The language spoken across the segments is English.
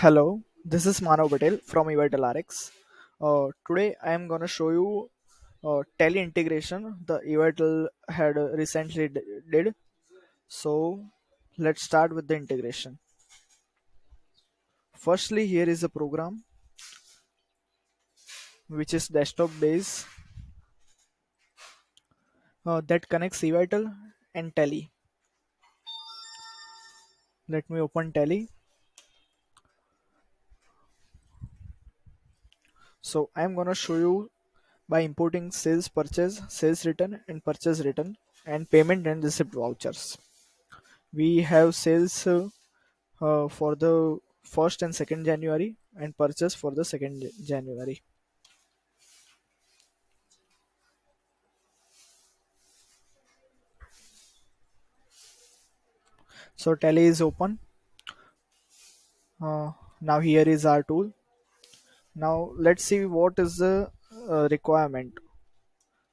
Hello, this is Manav Patel from Evital RX. Uh, today I am gonna show you uh, Tally integration the Evital had recently did. So let's start with the integration. Firstly, here is a program which is desktop base uh, that connects Evital and Tally. Let me open Tally. So I'm gonna show you by importing sales purchase, sales return and purchase return and payment and receipt vouchers. We have sales uh, uh, for the first and second January and purchase for the second January. So tally is open. Uh, now here is our tool. Now let's see what is the uh, requirement.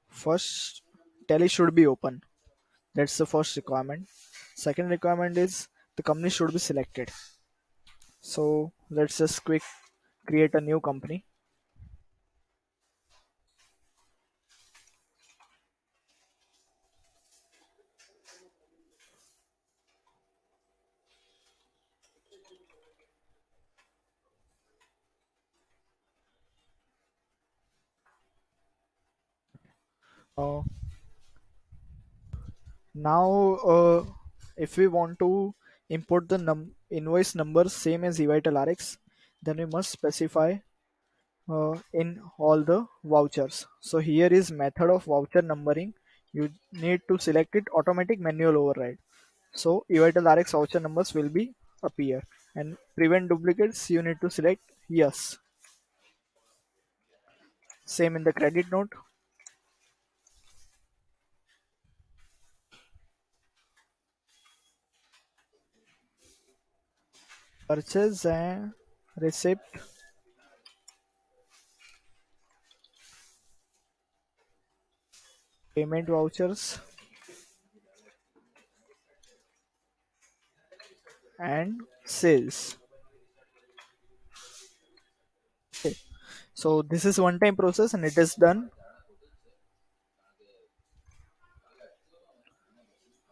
First, tally should be open. That's the first requirement. Second requirement is the company should be selected. So let's just quick create a new company. Uh, now uh, if we want to import the num invoice number same as evital rx then we must specify uh, in all the vouchers. So here is method of voucher numbering. You need to select it automatic manual override. So evital rx voucher numbers will be appear. And prevent duplicates you need to select yes. Same in the credit note purchase and receipt. Payment vouchers. And sales. Okay. So this is one time process and it is done.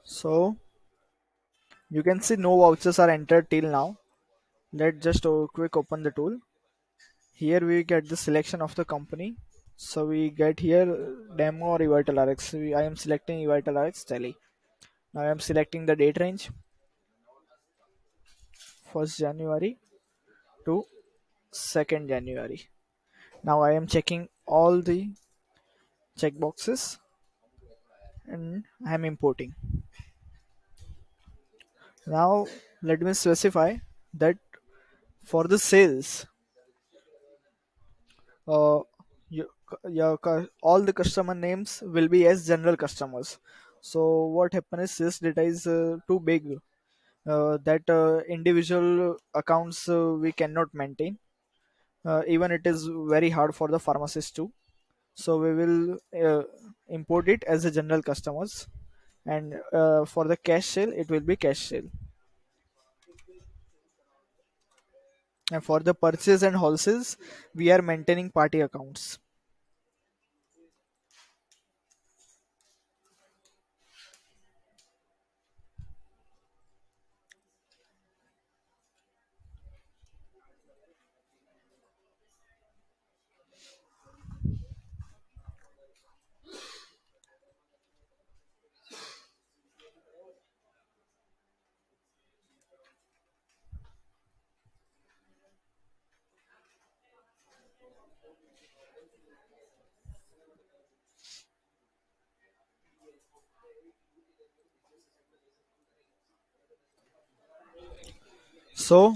So you can see no vouchers are entered till now let's just quick open the tool. Here we get the selection of the company. So we get here demo or evital rx. We- i am selecting evital rx tally now i am selecting the date range. 1st january to 2nd january. Now i am checking all the checkboxes and i am importing. Now let me specify that for the sales. Uh, your, your all the customer names will be as general customers. So what happens is this data is uh, too big uh, that uh, individual accounts uh, we cannot maintain. Uh, even it is very hard for the pharmacist too. So we will uh, import it as a general customers and uh, for the cash sale it will be cash sale and for the purchase and wholesales we are maintaining party accounts so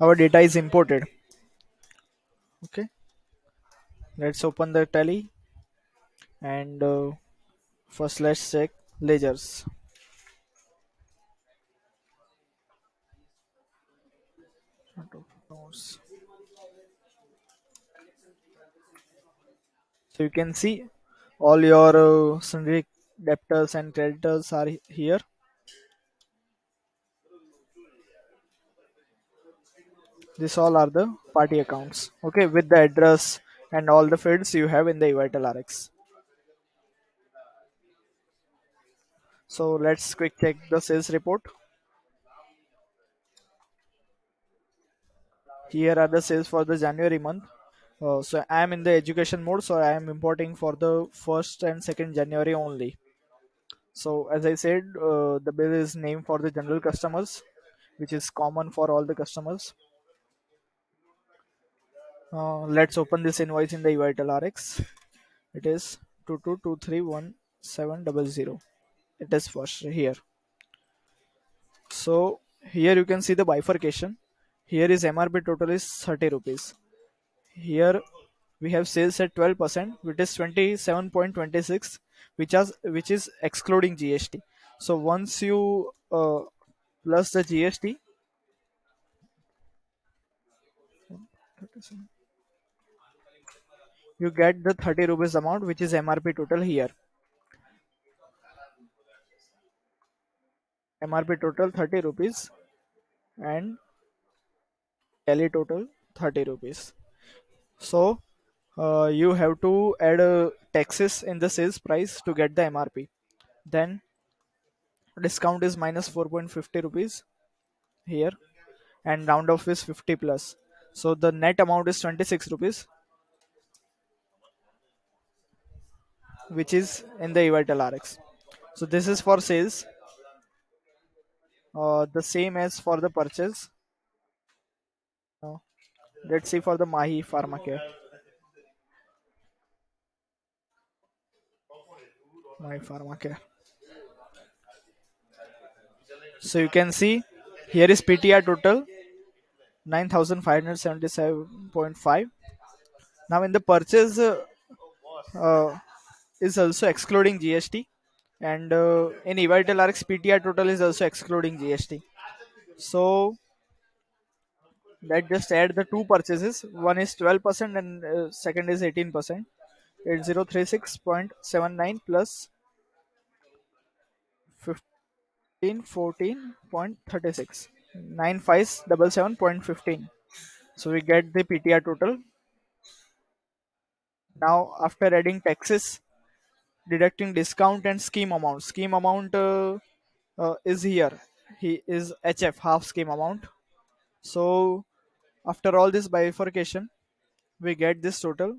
our data is imported. Okay. Let's open the tally and uh, first let's check ledgers so you can see all your uh, sundry debtors and creditors are here This all are the party accounts. Okay, with the address and all the fields you have in the eVital RX. So let's quick check the sales report. Here are the sales for the January month. Uh, so I am in the education mode, so I am importing for the first and second January only. So as I said, uh, the bill is named for the general customers, which is common for all the customers. Uh, let's open this invoice in the eVital RX. It is 22231700. It is first here. So here you can see the bifurcation. Here is MRP total is 30 rupees. Here we have sales at 12%, which is 27.26, which has which is excluding GST. So once you uh, plus the GST, you get the 30 rupees amount which is MRP total here. MRP total 30 rupees and tally total 30 rupees. So uh, you have to add uh, taxes in the sales price to get the MRP. Then discount is minus 4.50 rupees here and round off is 50 plus. So the net amount is 26 rupees which is in the eVital RX. So this is for sales. Uh, the same as for the purchase. Uh, let's see for the Mahi Pharmacare. Mahi Pharmacare. So you can see here is PTR total 9577.5. Now in the purchase uh, is also excluding GST and uh, in eVital RX PTR total is also excluding GST. So that just add the two purchases. One is 12% and uh, second is 18%. 8036.79 plus 1514.36 9577.15 so we get the PTR total now after adding taxes deducting discount and scheme amount. Scheme amount uh, uh, is here. He is HF half scheme amount. So after all this bifurcation, we get this total.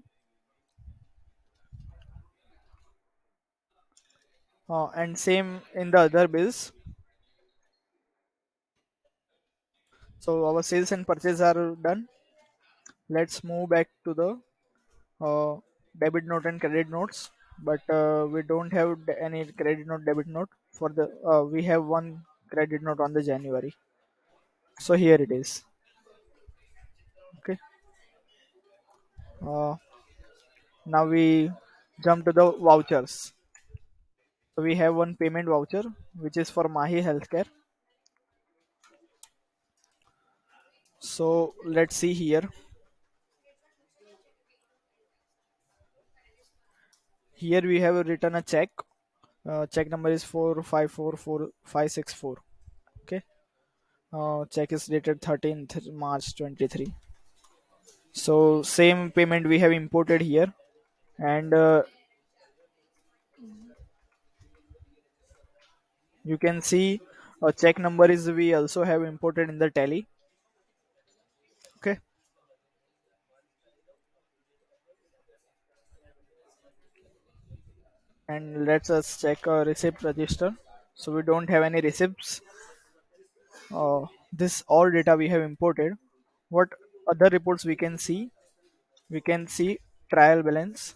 Uh, and same in the other bills. So our sales and purchase are done. Let's move back to the uh, debit note and credit notes but uh, we don't have any credit note debit note for the uh, we have one credit note on the january. So here it is. Okay. Uh, now we jump to the vouchers. So we have one payment voucher which is for mahi healthcare. So let's see here here we have written a check. Uh, check number is 4544 okay. Uh, check is dated 13th march 23 so same payment we have imported here. And uh, you can see a check number is we also have imported in the tally. Okay and let's us check our receipt register. So we don't have any receipts. Uh, this all data we have imported. What other reports we can see? We can see trial balance.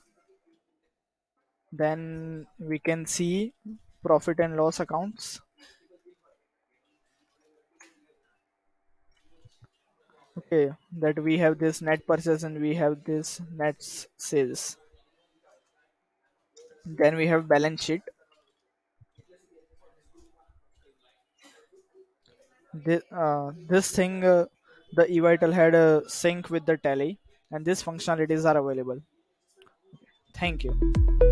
Then we can see profit and loss accounts. Okay that we have this net purchase and we have this net sales then we have balance sheet. This, uh, this thing uh, the evital had a sync with the tally and these functionalities are available. Thank you